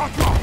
Fuck off!